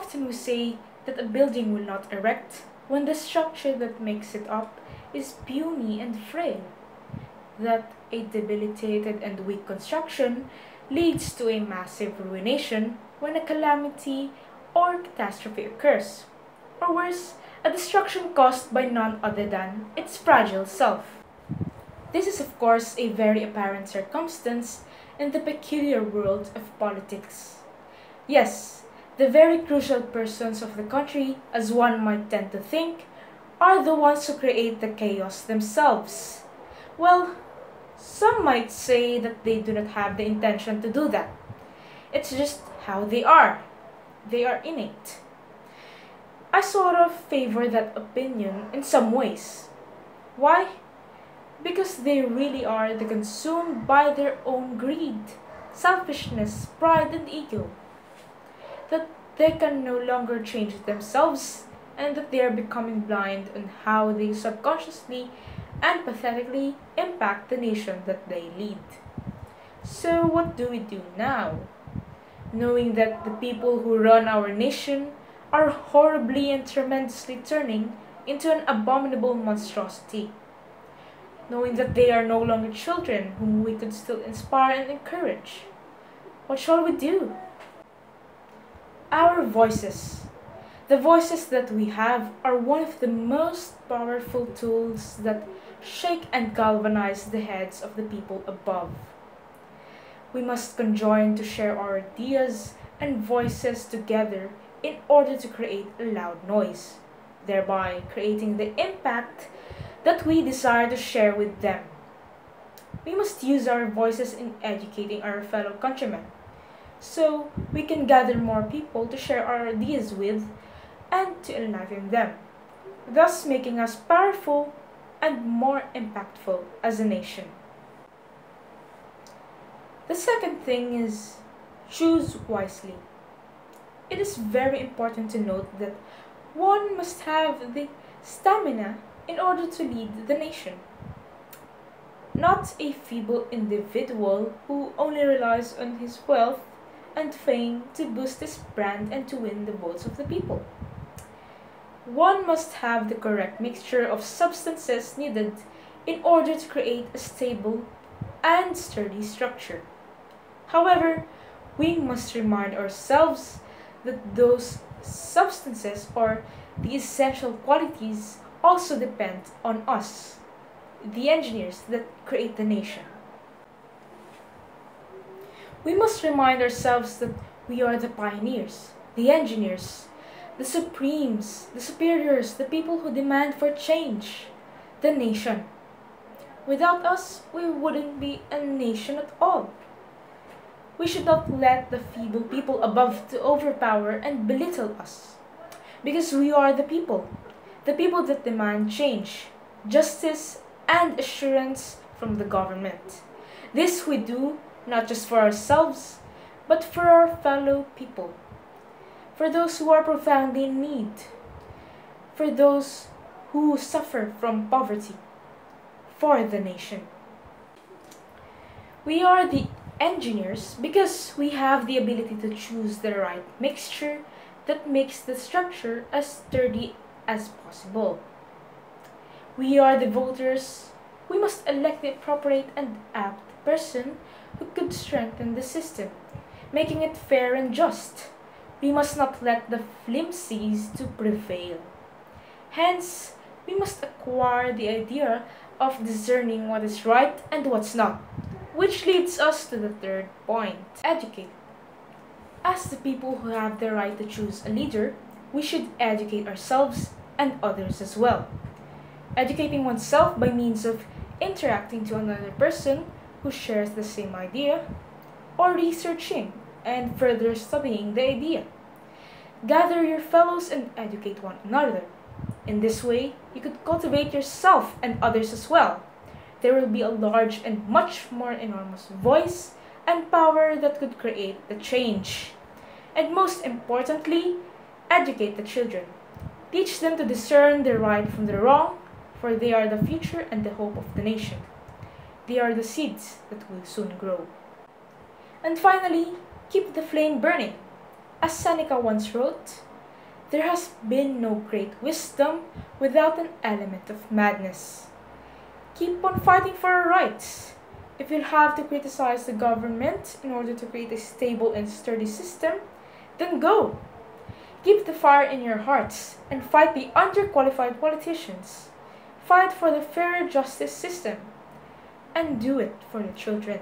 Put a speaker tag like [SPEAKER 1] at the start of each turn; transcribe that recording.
[SPEAKER 1] often we say that a building will not erect when the structure that makes it up is puny and frail, that a debilitated and weak construction leads to a massive ruination when a calamity or catastrophe occurs, or worse, a destruction caused by none other than its fragile self. This is, of course, a very apparent circumstance in the peculiar world of politics. Yes, the very crucial persons of the country, as one might tend to think, are the ones who create the chaos themselves. Well, some might say that they do not have the intention to do that. It's just how they are. They are innate. I sort of favor that opinion in some ways. Why? Because they really are the consumed by their own greed, selfishness, pride, and ego. That they can no longer change themselves and that they are becoming blind on how they subconsciously and pathetically impact the nation that they lead. So, what do we do now? Knowing that the people who run our nation are horribly and tremendously turning into an abominable monstrosity. Knowing that they are no longer children whom we could still inspire and encourage. What shall we do? Our voices. The voices that we have are one of the most powerful tools that shake and galvanize the heads of the people above. We must conjoin to share our ideas and voices together in order to create a loud noise, thereby creating the impact that we desire to share with them. We must use our voices in educating our fellow countrymen, so we can gather more people to share our ideas with and to enliven them, thus making us powerful and more impactful as a nation. The second thing is choose wisely. It is very important to note that one must have the stamina in order to lead the nation. Not a feeble individual who only relies on his wealth and fame to boost his brand and to win the votes of the people. One must have the correct mixture of substances needed in order to create a stable and sturdy structure. However, we must remind ourselves that those substances or the essential qualities also depend on us, the engineers that create the nation. We must remind ourselves that we are the pioneers, the engineers, the supremes, the superiors, the people who demand for change, the nation. Without us, we wouldn't be a nation at all. We should not let the feeble people above to overpower and belittle us. Because we are the people, the people that demand change, justice, and assurance from the government. This we do not just for ourselves, but for our fellow people, for those who are profoundly in need, for those who suffer from poverty, for the nation. We are the engineers because we have the ability to choose the right mixture that makes the structure as sturdy as possible. We are the voters. We must elect the appropriate and apt person could strengthen the system, making it fair and just. We must not let the flimsies to prevail. Hence, we must acquire the idea of discerning what is right and what's not. Which leads us to the third point educate. As the people who have the right to choose a leader, we should educate ourselves and others as well. Educating oneself by means of interacting to another person who shares the same idea, or researching and further studying the idea. Gather your fellows and educate one another. In this way, you could cultivate yourself and others as well there will be a large and much more enormous voice and power that could create the change. And most importantly, educate the children. Teach them to discern the right from the wrong, for they are the future and the hope of the nation. They are the seeds that will soon grow. And finally, keep the flame burning. As Seneca once wrote, There has been no great wisdom without an element of madness. Keep on fighting for our rights. If you'll have to criticize the government in order to create a stable and sturdy system, then go. Keep the fire in your hearts and fight the underqualified politicians. Fight for the fairer justice system. And do it for the children.